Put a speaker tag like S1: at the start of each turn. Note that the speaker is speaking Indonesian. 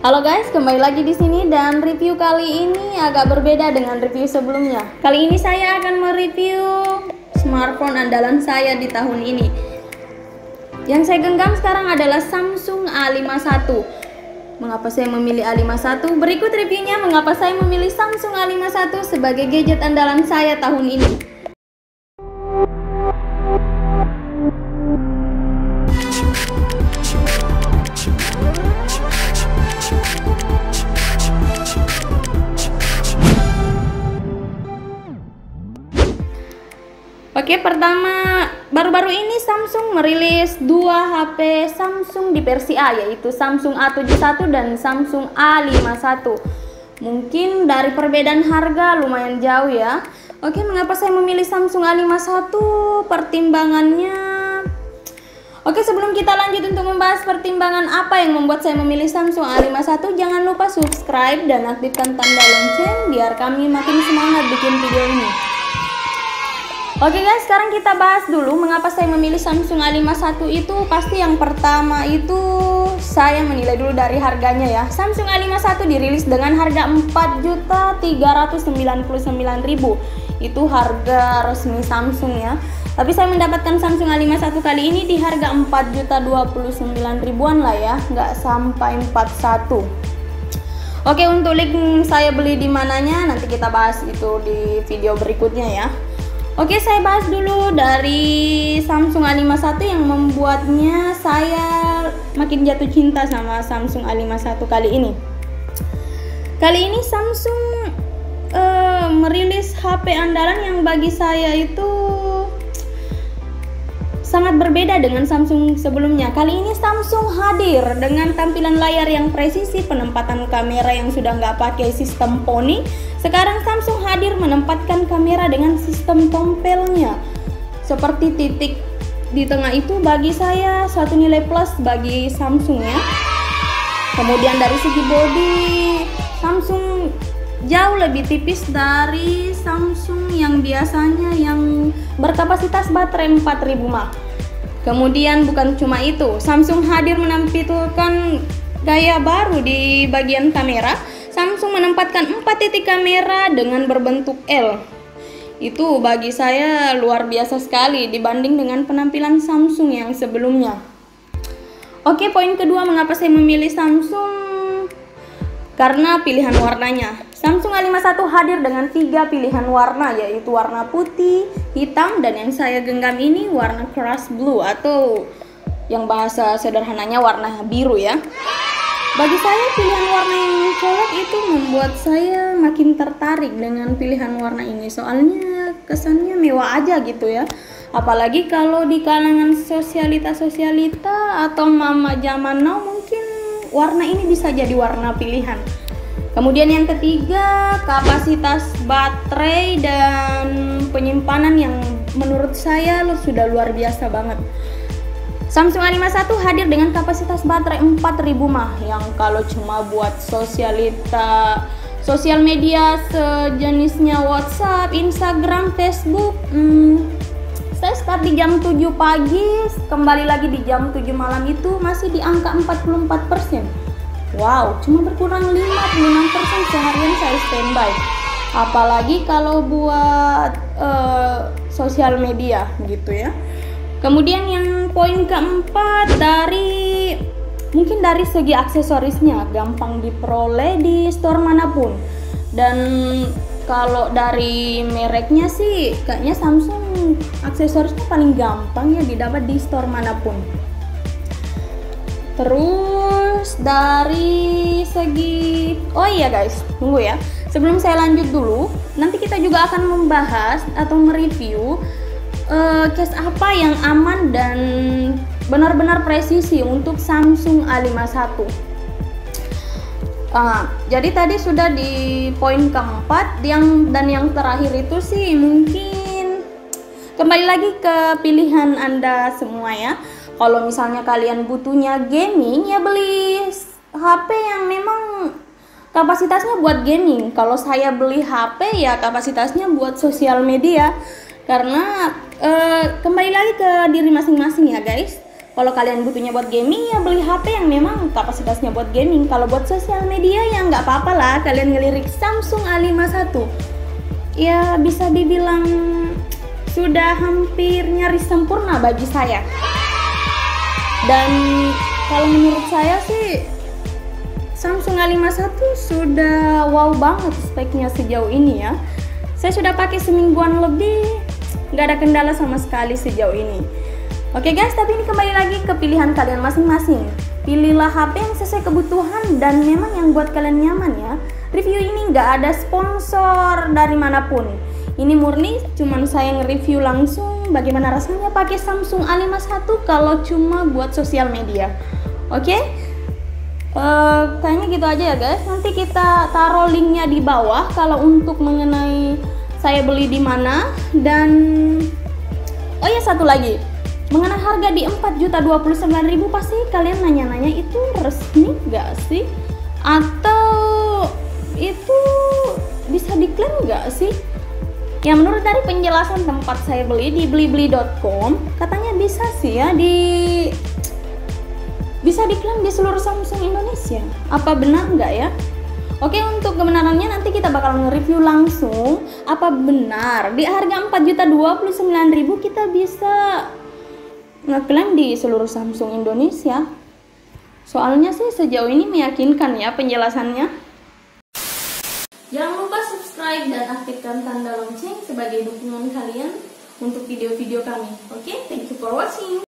S1: Halo guys, kembali lagi di sini dan review kali ini agak berbeda dengan review sebelumnya. Kali ini saya akan mereview smartphone andalan saya di tahun ini. Yang saya genggam sekarang adalah Samsung A51. Mengapa saya memilih A51? Berikut reviewnya mengapa saya memilih Samsung A51 sebagai gadget andalan saya tahun ini. Pertama baru-baru ini Samsung merilis dua HP Samsung di versi A yaitu Samsung A71 dan Samsung A51. Mungkin dari perbedaan harga lumayan jauh ya. Oke, mengapa saya memilih Samsung A51? Pertimbangannya Oke, sebelum kita lanjut untuk membahas pertimbangan apa yang membuat saya memilih Samsung A51, jangan lupa subscribe dan aktifkan tanda lonceng biar kami makin semangat bikin video ini. Oke guys, sekarang kita bahas dulu mengapa saya memilih Samsung A51 itu pasti yang pertama itu saya menilai dulu dari harganya ya. Samsung A51 dirilis dengan harga 4.399.000. Itu harga resmi Samsung ya. Tapi saya mendapatkan Samsung A51 kali ini di harga 4.029 ribuan lah ya, nggak sampai 41. Oke, untuk link saya beli di mananya nanti kita bahas itu di video berikutnya ya. Oke, saya bahas dulu dari Samsung A51 yang membuatnya saya makin jatuh cinta sama Samsung A51 kali ini. Kali ini Samsung uh, merilis HP andalan yang bagi saya itu sangat berbeda dengan Samsung sebelumnya. Kali ini Samsung hadir dengan tampilan layar yang presisi, penempatan kamera yang sudah nggak pakai sistem poni. Sekarang Samsung hadir menempatkan kamera dengan sistem tompelnya. Seperti titik di tengah itu bagi saya satu nilai plus bagi Samsung ya. Kemudian dari segi body, Samsung jauh lebih tipis dari Samsung yang biasanya yang berkapasitas baterai 4000 mAh. Kemudian bukan cuma itu, Samsung hadir menampilkan gaya baru di bagian kamera. Samsung menempatkan 4 titik kamera dengan berbentuk L. Itu bagi saya luar biasa sekali dibanding dengan penampilan Samsung yang sebelumnya. Oke, poin kedua mengapa saya memilih Samsung karena pilihan warnanya. Samsung A51 hadir dengan tiga pilihan warna yaitu warna putih, hitam, dan yang saya genggam ini warna crush blue atau yang bahasa sederhananya warna biru ya. Bagi saya pilihan warna yang colok itu membuat saya makin tertarik dengan pilihan warna ini soalnya kesannya mewah aja gitu ya. Apalagi kalau di kalangan sosialita-sosialita atau mama zaman now warna ini bisa jadi warna pilihan. Kemudian yang ketiga, kapasitas baterai dan penyimpanan yang menurut saya sudah luar biasa banget. Samsung A51 hadir dengan kapasitas baterai 4000 mAh yang kalau cuma buat sosialita sosial media sejenisnya WhatsApp, Instagram, Facebook, hmm, saya start di jam 7 pagi, kembali lagi di jam 7 malam itu masih di angka 44%. Wow, cuma berkurang 56% seharian saya standby. Apalagi kalau buat uh, sosial media gitu ya. Kemudian yang poin keempat dari mungkin dari segi aksesorisnya gampang diperoleh di store mana pun. Dan kalau dari mereknya sih kayaknya Samsung aksesorisnya paling gampang ya didapat di store mana pun. Terus dari segi oh iya guys, tunggu ya. Sebelum saya lanjut dulu, nanti kita juga akan membahas atau mereview uh, case apa yang aman dan benar-benar presisi untuk Samsung A51. Uh, jadi tadi sudah di poin keempat yang dan yang terakhir itu sih mungkin kembali lagi ke pilihan Anda semua ya. Kalau misalnya kalian butuhnya gaming ya beli HP yang memang kapasitasnya buat gaming. Kalau saya beli HP ya kapasitasnya buat sosial media. Karena e, kembali lagi ke diri masing-masing ya guys kalau kalian butuhnya buat gaming ya beli HP yang memang kapasitasnya buat gaming. Kalau buat sosial media ya nggak apa-apa lah. Kalian ngelirik Samsung A51 ya bisa dibilang sudah hampir nyaris sempurna bagi saya. Dan kalau menurut saya sih Samsung A51 sudah wow banget speknya sejauh ini ya. Saya sudah pakai semingguan lebih nggak ada kendala sama sekali sejauh ini Oke guys, tapi ini kembali lagi ke pilihan kalian masing-masing. Pilihlah HP yang sesuai kebutuhan dan memang yang buat kalian nyaman ya. Review ini nggak ada sponsor dari mana pun. Ini murni cuman saya nge-review langsung bagaimana rasanya pakai Samsung A51 kalau cuma buat sosial media. Oke? Uh, kayaknya gitu aja ya guys. Nanti kita taruh linknya di bawah kalau untuk mengenai saya beli di mana dan oh ya satu lagi mengenai harga di 4 juta 29 ribu pasti kalian nanya-nanya itu resmi gak sih? Atau itu bisa diklaim gak sih? Ya menurut dari penjelasan tempat saya beli di blibli.com katanya bisa sih ya di bisa diklaim di seluruh Samsung Indonesia. Apa benar nggak ya? Oke untuk kebenarannya nanti kita bakal nge-review langsung. Apa benar? Di harga 4 juta 29 ribu kita bisa ngeklaim di seluruh Samsung Indonesia. Soalnya sih sejauh ini meyakinkan ya penjelasannya. Jangan lupa subscribe dan aktifkan tanda lonceng sebagai dukungan kalian untuk video-video kami. Oke, okay? thank you for watching.